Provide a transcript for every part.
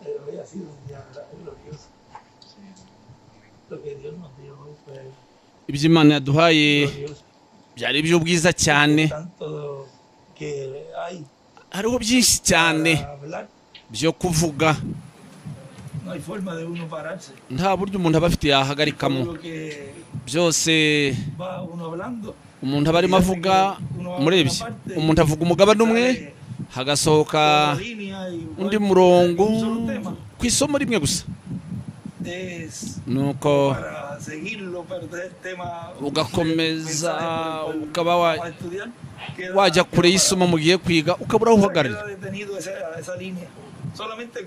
Glorioso. Lo hoy fue ibyo imana yaduhaye byari iby'ubwiza cyane hariho byinshi cyane byo kuvuga nta buryo umuntu aba afite yahagarikamo byose umuntu aba arimo avuga murebye umuntu avuga umugabane umwe hagasohoka undi murongo. Ku isomo rimwe gusa nuko ugakomeza ukaba wajya kure y'isomo mugiye kwiga ukabura aho con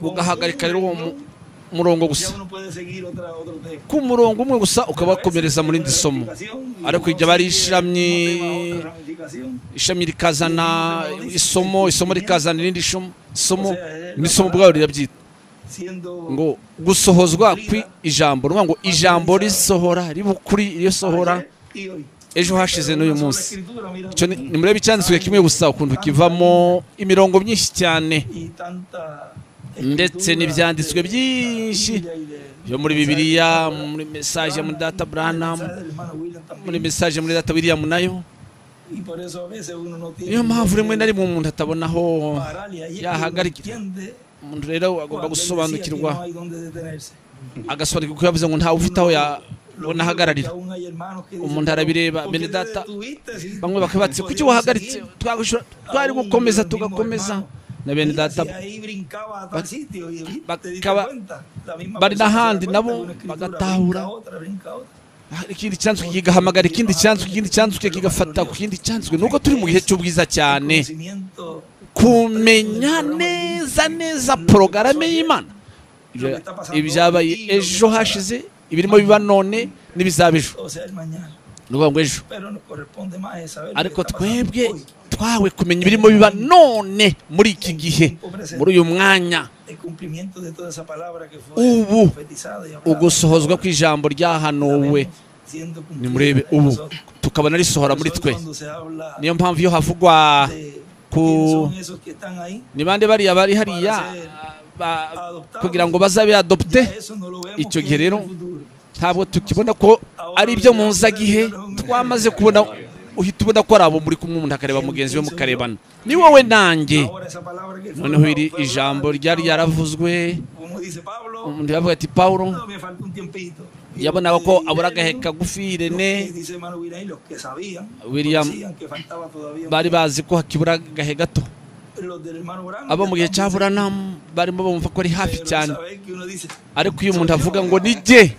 ugahagarika rero uwo mu- murongo gusa. ku murongo umwe gusa ukaba wakomereza mu rindi somo. ariko igihe aba ari ishami ishami rikazana isomo isomo rikazana irindi isomo n'isomo ubwayo rirabyita ngo gusohozwa kw'ijambo ni ngo ijambo risohora riba ukuri risohora ejo hashize n'uyu munsi. Ni murebe icyanditswe kimwe gusa ukuntu kivamo imirongo myinshi cyane. Ndetse n'ibyanditswe byinshi. byo muri bibiliya muri mesaje muri data buranamu muri mesaje muri data william na yo. Niyo mpamvu rimwe na rimwe umuntu atabona aho yahagarikira. Umuntu rero agomba gusobanukirwa agasobanukirwa ko yavuze ngo ntawe ufite aho yabona ahagararira umuntu arabireba bene data bamwe bakaba bati kuki wahagaritse? Twari gukomeza tugakomeza. Na bene data bakaba bari n'ahandi nabo bagatahura. Ikindi cyanzwe kigahamagara ikindi cyanzwe ikindi cyanzwe kigafata ku kindi cyanzwe nuko turi mu gihe cy'ubwiza cyane. Kumenya neza neza porogaramu y'imana. Ibyabaye ejo hashize ibirimo biba none n'ibizaba ejo. ni ukuvuga ngo ejo. Ariko twebwe twawe kumenya ibirimo biba none muri iki gihe muri uyu mwanya. Ubu ugusohozwa kw'ijambo ryahanuwe nimurebe ubu tukabona risohora muri twe. niyo mpamvu iyo havugwa ku ni bande bariya bari hariya kugira ngo bazabe adopte. Icyo gihe rero ntabwo tukibona ko ari ibyo mu nzagihe twamaze kubona uhita ubona ko ari abo muri kumwe umuntu akareba mugenzi we mukarebana ni wowe nanjye noneho iri ijambo ryari ryaravuzwe umuntu yavuga ati pawulo yabonaga ko abura agahe kagufi irene William, bari bazi ko hakibura agahe gato. Abo mu gihe cya buranamu barimo bumva ko ari hafi cyane ariko iyo umuntu avuga ngo ni jye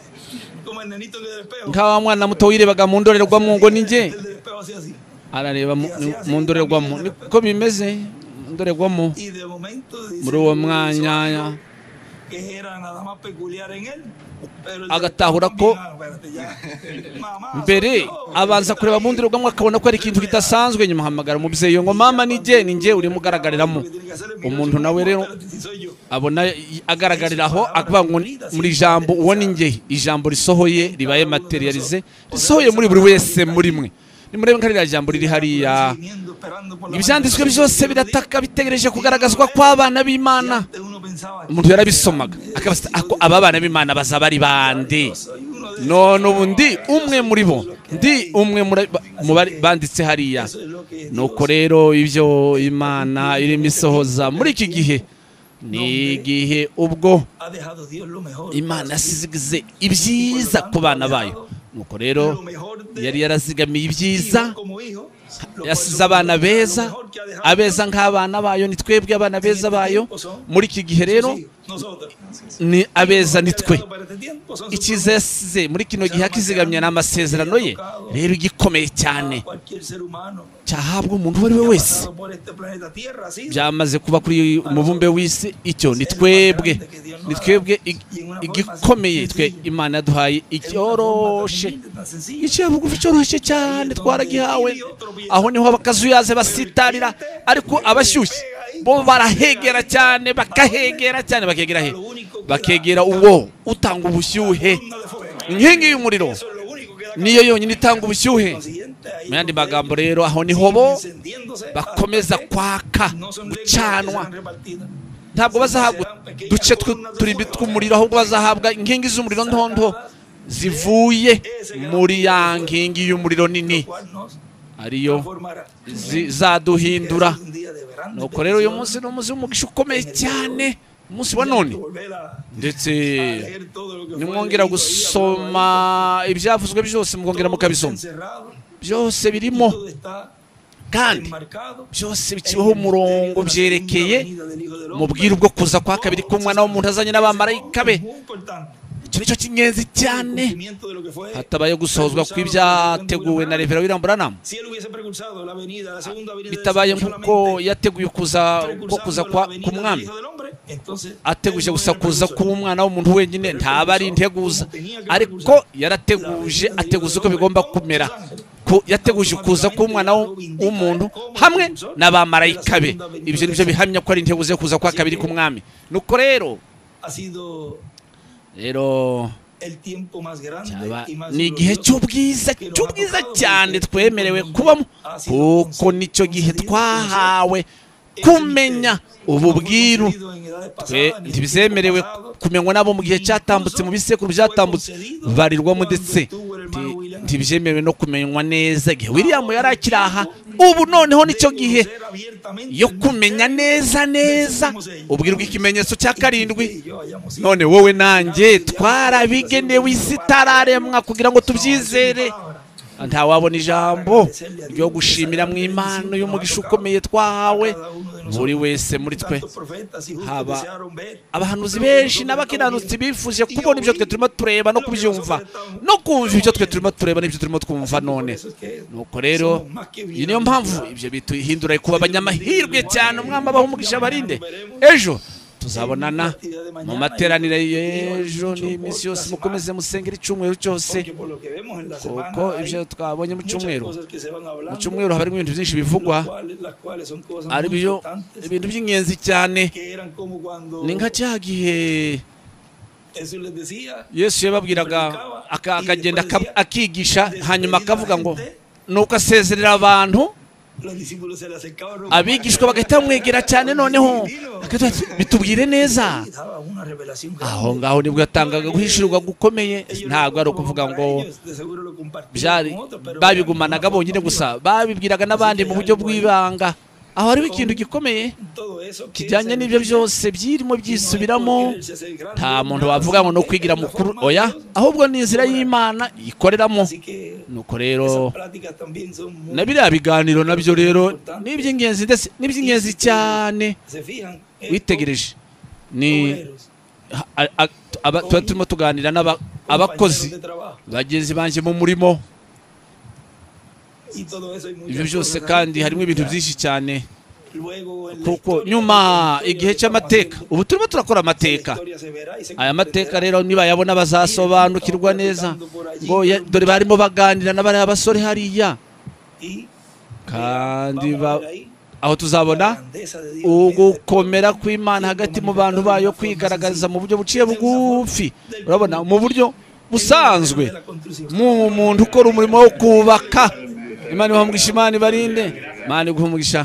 mwana muto wirebaga mu ndorerwamo ngo ni jye arareba mu- mu ndorerwamo niko bimeze mu ndorerwamo muri uwo mwanya agatahura ko mbere abanza kureba mu ndorerwamo akabona ko ari ikintu kidasanzwe nyuma ahamagara umubyeyi ngo mama ni jye ni jye urimo ugaragariramo umuntu nawe rero abona y- agaragarira aho akavuga ngo muri ijambo uwo ni njye ijambo risohoye ribaye materialize risohoye muri buri wese muri mwe nimurebe nka ririya jambo riri hariya ibyanditswe byose birataka bitegereje kugaragazwa kw'abana b'imana umuntu yarabisomaga akabaza ati, "Ako aba bana b'imana bazaba ari bande none ubu ndi umwe muri bo. Ndi umwe mu banditse hariya. Nuko rero ibyo imana irimo isohoza muri iki gihe ni igihe ubwo imana yasize ibyiza ku bana bayo. Nuko rero yari yarazigamiye ibyiza yasize abana beza. Abeza nk'abana bayo ni twebwe abana beza bayo. Muri iki gihe rero ni abeza ni twe. Icyiza yasize muri kino gihe akizigamye ni amasezerano ye rero igikomeye cyane. cyahabwa umuntu uwo ari we wese. Byamaze kuba kuri umubumbe w'isi icyo ni twebwe ni twebwe ig- igikomeye twe imana yaduhaye icyoroshe iciye bugufi cyoroshye cyane twaragihawe. Aho ni ho bakazuyaze basitarira ariko abashyushye. Bo barahegera cyane bakahegera cyane bakegera he? Bakegera uwo utanga ubushyuhe. Inkingi y'umuriro. Niyo yonyine itanga ubushyuhe. Mu yandi magambo rero aho ni ho bo bakomeza kwaka gucanwa. Ntabwo bazahabwa uduce tw'uturimbi tw'umuriro ahubwo bazahabwa inkingi z'umuriro ntonto zivuye muri ya nkingi y'umuriro nini. Ariyo zizaduhindura nuko rero uyu munsi ni umunsi w'umugisha ukomeye cyane. Umunsi wa none. Ndetse nimwongera gusoma ibyavuzwe byose mukongera mukabisoma. Byose birimo. Kandi byose bikibaho umurongo byerekeye mubwire ubwo kuza kwa kabiri k'umwana w'umuntu azanye n'abamarayika be. Icyo ni cyo cy'ingenzi cyane. Hatabaye gusohozwa kw'ibyateguwe na revera william branham. Bitabaye nk'uko yateguye kuza ko kuza ku mwami ateguje gusa kuza k'umwana w'umuntu wenyine. Ntaba ari integuza ariko yarateguje ateguza uko bigomba kumera. Yateguje kuza k'umwana w'umuntu hamwe n'abamarayika be. ibyo ni byo bihamya ko ari integuza yo kuza kwa kabiri k'umwami. Nuko rero rero ni igihe cy'ubwiza cy'ubwiza cyane twemerewe kubamo kuko ni cyo gihe twahawe kumenya ubu bwiru ntibizemerewe kumenywa nabo mu gihe cyatambutse mu bisekuru byatambutse barirwamo ndetse ntibyemerewe no kumenywa neza igihe william yari akiri aha ubu noneho ni cyo gihe. Yo kumenya neza neza. Ubwirwa ikimenyetso cya karindwi. none wowe nanjye twarabigenewe isi itararemwa kugira ngo tubyizere. Ntawabona ijambo. Ryo gushimira mu impano y'umugisha ukomeye twahawe buri wese muri twe. Haba abahanuzi benshi n'abakiranutsi bifuje kubona ibyo twe turimo tureba no kubyumva no kumva ibyo twe turimo tureba n'ibyo turimo twumva none. Nuko rero iyi niyo mpamvu ibyo bituhindura kuba abanyamahirwe cyane. Umwami abaho umugisha barinde ejo tuzabonana mu materaniro y'ejo n'iminsi yose mukomeze musengera icyumweru cyose. Kuko ibyo twabonye mu cyumweru. mu cyumweru haba harimo ibintu byinshi bivugwa. ari byo ibintu by'ingenzi cyane. ni nka cya gihe yesu yababwiraga akagenda akigisha hanyuma akavuga ngo nuko asezerera abantu abigishwa bagahita bamwegera cyane noneho. Bitubwire neza. Aho ngaho ni bwo yatangaga guhishirirwa gukomeye. Ntabwo ari ukuvuga ngo babigumanaga bonyine gusa. Babibwiraga n'abandi mu buryo bw'ibanga. Aho hariho ikintu gikomeye. kijyanye n'ibyo byose byirimo byisubiramo nta muntu wavuga ngo ni ukwigira mukuru oya ahubwo ni inzira y'imana ikoreramo. nuko rero na biriya biganiro na byo rero ni iby'ingenzi ndetse ni iby'ingenzi cyane. witegereje. Ni tuba turimo tuganira n'abakozi bagenzi banjye mu murimo. Ibyo byose kandi harimo ibintu byinshi cyane. Kuko nyuma igihe cy'amateka ubu turimo turakora amateka. aya mateka rero nibayabona bazasobanukirwa neza. ngo dore barimo baganira na bariya basore hariya. Kandi aho tuzabona ugukomera kw'imana hagati mu bantu bayo kwigaragaza mu buryo buciye bugufi. urabona mu buryo busanzwe. mu muntu ukora umurimo wo kubaka. Imana ibaha umugisha barinde ibarinde imana iguha umugisha